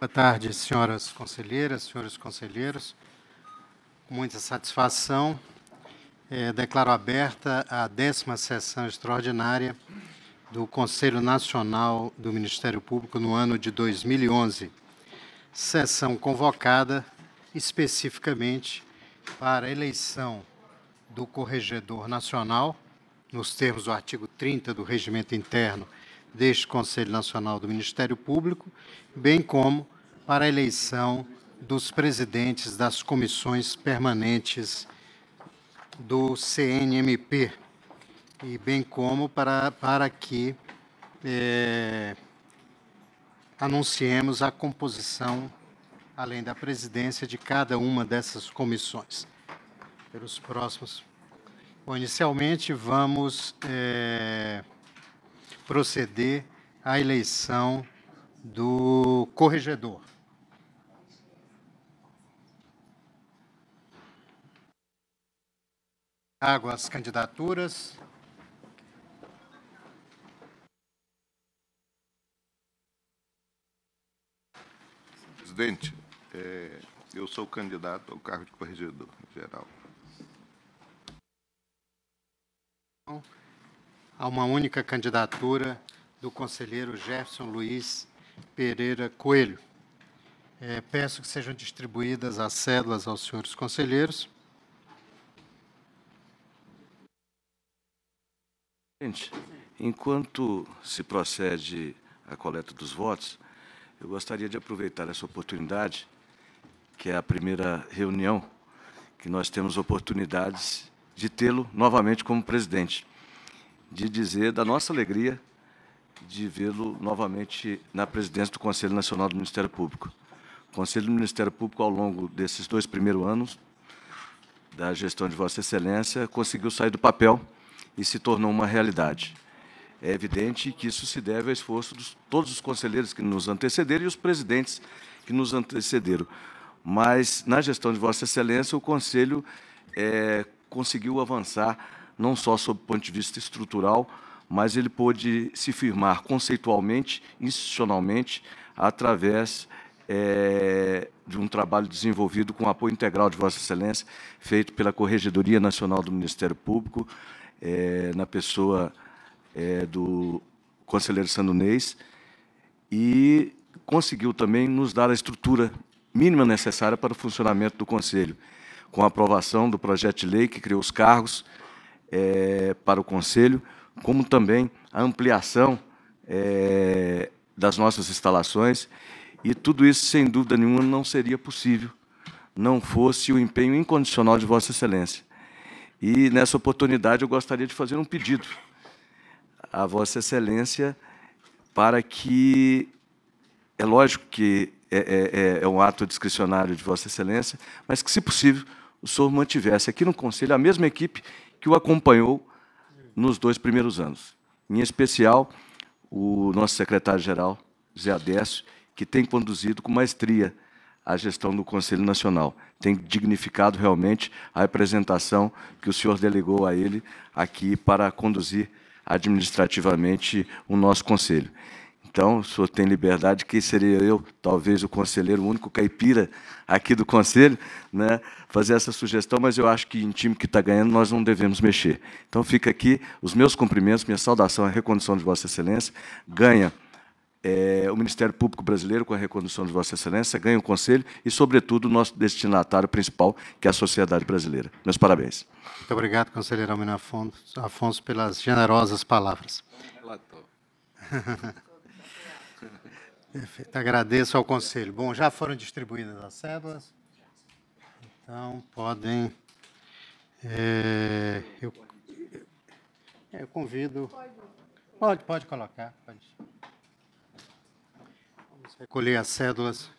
Boa tarde, senhoras conselheiras, senhores conselheiros. Com muita satisfação, é, declaro aberta a décima sessão extraordinária do Conselho Nacional do Ministério Público no ano de 2011. Sessão convocada especificamente para a eleição do Corregedor Nacional, nos termos do artigo 30 do Regimento Interno deste Conselho Nacional do Ministério Público, bem como para a eleição dos presidentes das comissões permanentes do CNMP, e bem como para, para que é, anunciemos a composição, além da presidência, de cada uma dessas comissões. Pelos próximos. Bom, inicialmente, vamos é, proceder à eleição do corregedor. Trago as candidaturas. Presidente, é, eu sou candidato ao cargo de corregedor geral. Há uma única candidatura do conselheiro Jefferson Luiz Pereira Coelho. É, peço que sejam distribuídas as cédulas aos senhores conselheiros. Gente, enquanto se procede a coleta dos votos, eu gostaria de aproveitar essa oportunidade, que é a primeira reunião que nós temos oportunidades de tê-lo novamente como presidente, de dizer da nossa alegria de vê-lo novamente na presidência do Conselho Nacional do Ministério Público. O Conselho do Ministério Público, ao longo desses dois primeiros anos da gestão de Vossa Excelência, conseguiu sair do papel e se tornou uma realidade. É evidente que isso se deve ao esforço de todos os conselheiros que nos antecederam e os presidentes que nos antecederam. Mas, na gestão de Vossa Excelência, o Conselho é, conseguiu avançar, não só sob o ponto de vista estrutural, mas ele pôde se firmar conceitualmente, institucionalmente, através é, de um trabalho desenvolvido com apoio integral de Vossa Excelência, feito pela Corregedoria Nacional do Ministério Público, é, na pessoa é, do conselheiro Sandunês, e conseguiu também nos dar a estrutura mínima necessária para o funcionamento do Conselho, com a aprovação do projeto de lei que criou os cargos é, para o Conselho, como também a ampliação é, das nossas instalações, e tudo isso, sem dúvida nenhuma, não seria possível não fosse o empenho incondicional de Vossa Excelência. E, nessa oportunidade, eu gostaria de fazer um pedido à Vossa Excelência para que, é lógico que é, é, é, é um ato discricionário de Vossa Excelência, mas que, se possível, o senhor mantivesse aqui no Conselho a mesma equipe que o acompanhou nos dois primeiros anos. Em especial, o nosso secretário-geral, Zé Adécio, que tem conduzido com maestria a gestão do Conselho Nacional. Tem dignificado realmente a representação que o senhor delegou a ele aqui para conduzir administrativamente o nosso Conselho. Então, o senhor tem liberdade, que seria eu, talvez o conselheiro, o único caipira aqui do Conselho, né, fazer essa sugestão, mas eu acho que em time que está ganhando nós não devemos mexer. Então, fica aqui os meus cumprimentos, minha saudação à recondução de Vossa Excelência. Ganha é, o Ministério Público Brasileiro, com a recondução de Vossa Excelência, ganha o Conselho e, sobretudo, o nosso destinatário principal, que é a sociedade brasileira. Meus parabéns. Muito obrigado, conselheiro Almino Afonso, Afonso pelas generosas palavras. Perfeito. Agradeço ao conselho. Bom, já foram distribuídas as cédulas. Então, podem. É, eu, eu convido. Pode, pode colocar. Pode. Recolher as cédulas.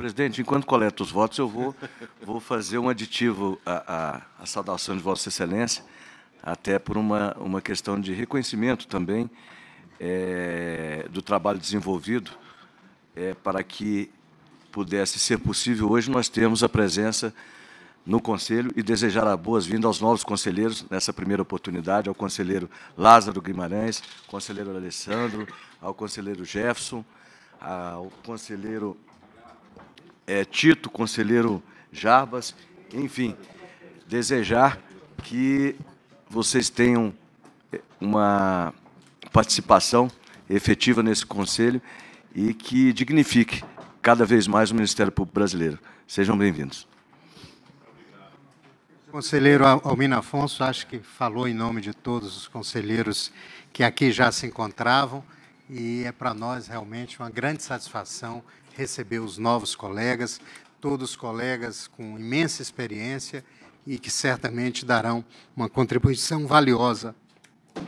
Presidente, enquanto coleta os votos, eu vou, vou fazer um aditivo à, à, à saudação de Vossa Excelência, até por uma, uma questão de reconhecimento também é, do trabalho desenvolvido é, para que pudesse ser possível. Hoje nós temos a presença no Conselho e desejar a boas-vindas aos novos conselheiros nessa primeira oportunidade, ao conselheiro Lázaro Guimarães, conselheiro Alessandro, ao conselheiro Jefferson, ao conselheiro é, Tito, conselheiro Jarbas, enfim, desejar que vocês tenham é, uma participação efetiva nesse conselho e que dignifique cada vez mais o Ministério Público Brasileiro. Sejam bem-vindos. Conselheiro Almino Afonso, acho que falou em nome de todos os conselheiros que aqui já se encontravam e é para nós realmente uma grande satisfação receber os novos colegas, todos colegas com imensa experiência e que certamente darão uma contribuição valiosa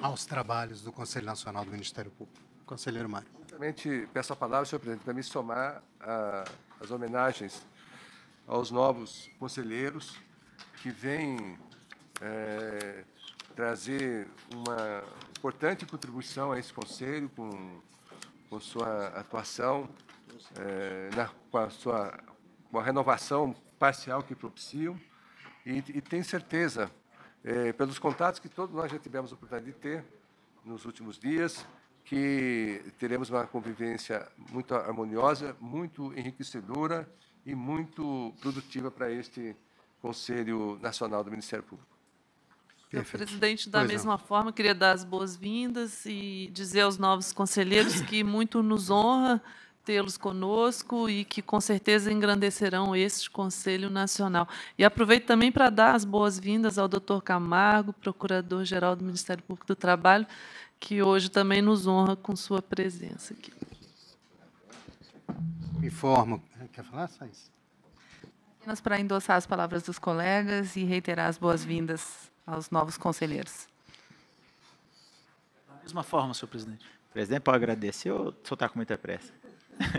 aos trabalhos do Conselho Nacional do Ministério Público. Conselheiro Mário. Certamente peço a palavra, senhor presidente, para me somar as homenagens aos novos conselheiros que vem é, trazer uma importante contribuição a esse Conselho com, com sua atuação, é, na, com a sua com a renovação parcial que propiciam, e, e tenho certeza, é, pelos contatos que todos nós já tivemos a oportunidade de ter nos últimos dias, que teremos uma convivência muito harmoniosa, muito enriquecedora e muito produtiva para este Conselho Nacional do Ministério Público. Senhor presidente, da pois mesma não. forma, queria dar as boas-vindas e dizer aos novos conselheiros que muito nos honra tê-los conosco e que com certeza engrandecerão este Conselho Nacional. E aproveito também para dar as boas-vindas ao doutor Camargo, Procurador-Geral do Ministério Público do Trabalho, que hoje também nos honra com sua presença aqui. Me informo. Quer falar, Saís? Apenas para endossar as palavras dos colegas e reiterar as boas-vindas aos novos conselheiros. Da mesma forma, senhor presidente. Presidente, pode agradecer ou o está com muita pressa?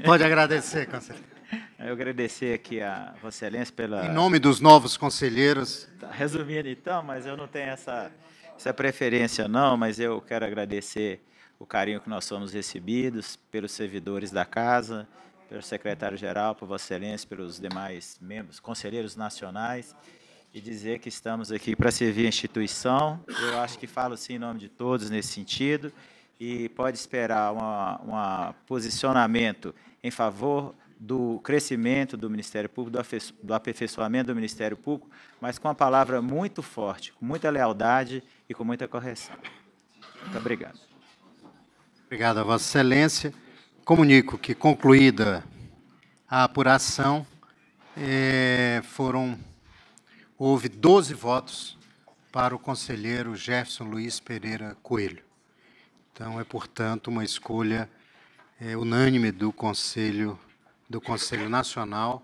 Pode agradecer, conselheiro. Eu agradecer aqui a Vossa Excelência pela. Em nome dos novos conselheiros. Tá resumindo então, mas eu não tenho essa, essa preferência, não, mas eu quero agradecer o carinho que nós somos recebidos pelos servidores da casa, pelo secretário-geral, por Vossa Excelência, pelos demais membros, conselheiros nacionais, e dizer que estamos aqui para servir a instituição. Eu acho que falo sim em nome de todos nesse sentido, e pode esperar um posicionamento em favor do crescimento do Ministério Público, do aperfeiçoamento do Ministério Público, mas com uma palavra muito forte, com muita lealdade e com muita correção. Muito obrigado. Obrigado Vossa Excelência. Comunico que, concluída a apuração, é, foram houve 12 votos para o conselheiro Jefferson Luiz Pereira Coelho. Então, é, portanto, uma escolha é, unânime do Conselho, do Conselho Nacional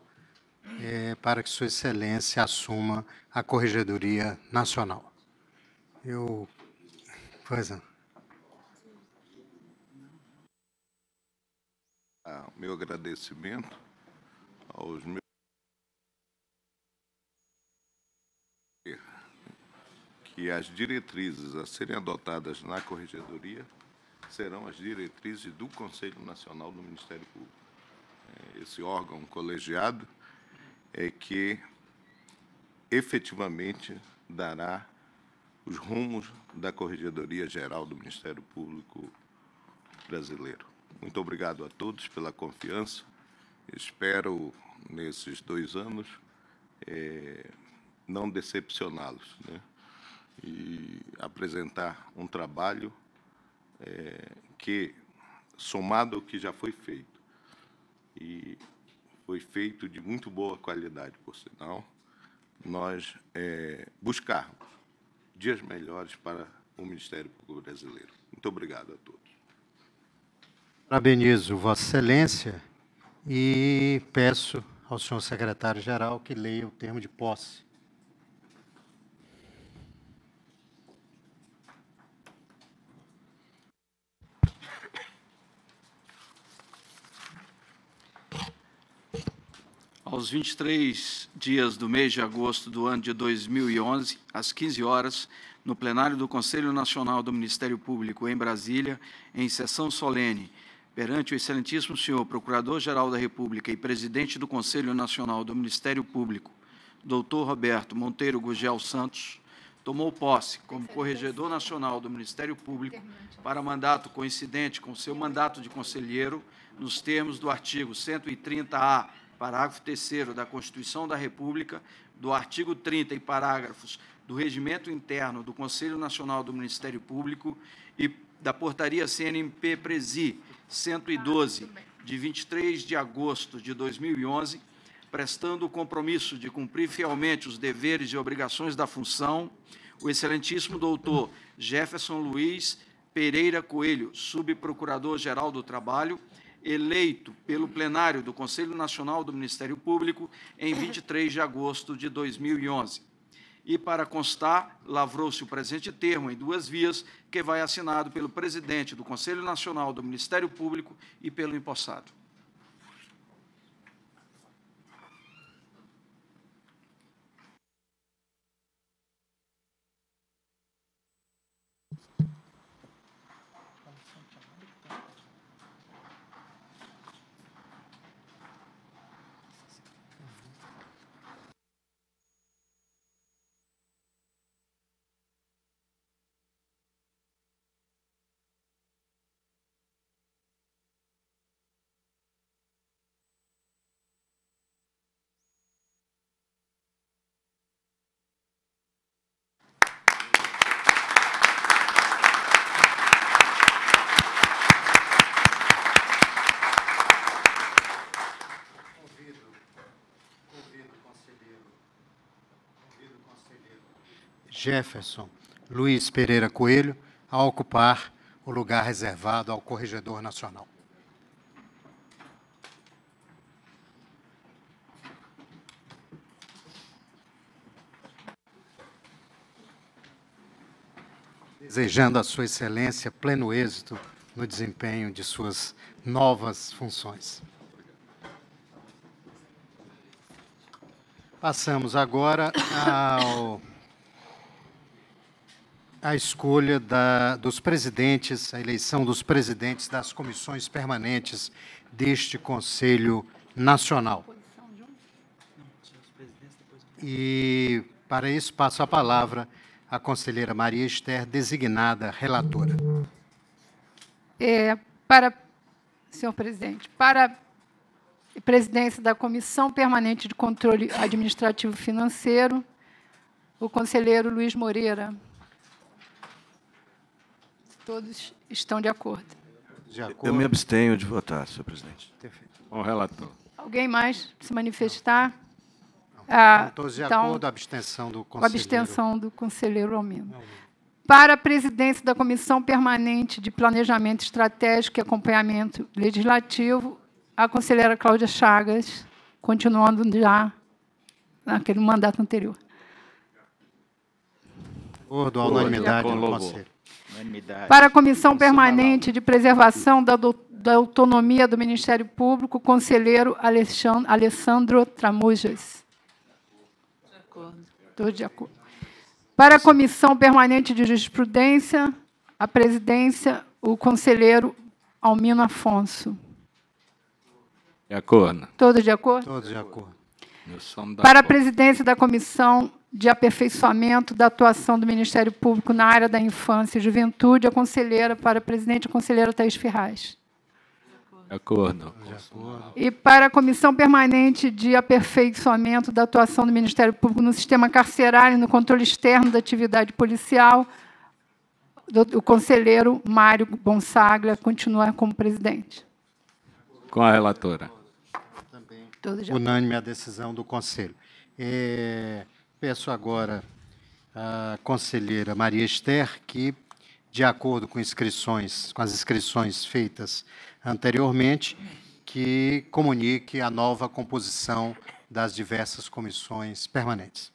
é, para que Sua Excelência assuma a Corregedoria Nacional. Eu. Pois não. meu agradecimento aos meus que as diretrizes a serem adotadas na corregedoria serão as diretrizes do Conselho Nacional do Ministério Público. É, esse órgão colegiado é que efetivamente dará os rumos da Corregedoria Geral do Ministério Público Brasileiro. Muito obrigado a todos pela confiança. Espero, nesses dois anos, é, não decepcioná-los né? E apresentar um trabalho é, que, somado ao que já foi feito, e foi feito de muito boa qualidade, por sinal, nós é, buscarmos dias melhores para o Ministério Público Brasileiro. Muito obrigado a todos. Parabenizo Vossa Excelência e peço ao senhor secretário-geral que leia o termo de posse. Aos 23 dias do mês de agosto do ano de 2011, às 15 horas, no plenário do Conselho Nacional do Ministério Público em Brasília, em sessão solene, perante o excelentíssimo senhor Procurador-Geral da República e presidente do Conselho Nacional do Ministério Público, doutor Roberto Monteiro Gugel Santos, tomou posse como Corregedor Nacional do Ministério Público para mandato coincidente com seu mandato de conselheiro, nos termos do artigo 130-A, parágrafo 3 da Constituição da República, do artigo 30 e parágrafos do Regimento Interno do Conselho Nacional do Ministério Público e da Portaria CNMP Presi 112, de 23 de agosto de 2011, prestando o compromisso de cumprir fielmente os deveres e obrigações da função, o excelentíssimo doutor Jefferson Luiz Pereira Coelho, subprocurador-geral do Trabalho, eleito pelo plenário do Conselho Nacional do Ministério Público em 23 de agosto de 2011. E, para constar, lavrou-se o presente termo em duas vias, que vai assinado pelo presidente do Conselho Nacional do Ministério Público e pelo empossado. Jefferson Luiz Pereira Coelho a ocupar o lugar reservado ao Corregedor Nacional. Desejando a Sua Excelência pleno êxito no desempenho de suas novas funções. Passamos agora ao a escolha da, dos presidentes, a eleição dos presidentes das comissões permanentes deste Conselho Nacional. E, para isso, passo a palavra à conselheira Maria Esther, designada relatora. É, para, senhor presidente, para a presidência da Comissão Permanente de Controle Administrativo Financeiro, o conselheiro Luiz Moreira. Todos estão de acordo. De acordo. Eu me abstenho de votar, senhor presidente. O relator. Alguém mais se manifestar? Ah, todos de então, acordo, a abstenção do conselheiro. abstenção do conselheiro Almino. Para a presidência da Comissão Permanente de Planejamento Estratégico e Acompanhamento Legislativo, a conselheira Cláudia Chagas, continuando já naquele mandato anterior. Acordo, a unanimidade do Conselho. Para a Comissão Permanente de Preservação da, da Autonomia do Ministério Público, conselheiro Alessandro Tramujas. De acordo. Estou de acordo. Para a Comissão Permanente de Jurisprudência, a presidência, o conselheiro Almino Afonso. De acordo. Todos de acordo? Todos de acordo. Para a presidência da Comissão de aperfeiçoamento da atuação do Ministério Público na área da infância e juventude, a conselheira para a presidente, a conselheira Thais Ferraz. De acordo. E para a Comissão Permanente de Aperfeiçoamento da Atuação do Ministério Público no Sistema Carcerário e no Controle Externo da Atividade Policial, o conselheiro Mário Bonsaglia continua como presidente. Com a relatora. Unânime a decisão do Conselho. É... Peço agora à conselheira Maria Esther que, de acordo com inscrições, com as inscrições feitas anteriormente, que comunique a nova composição das diversas comissões permanentes.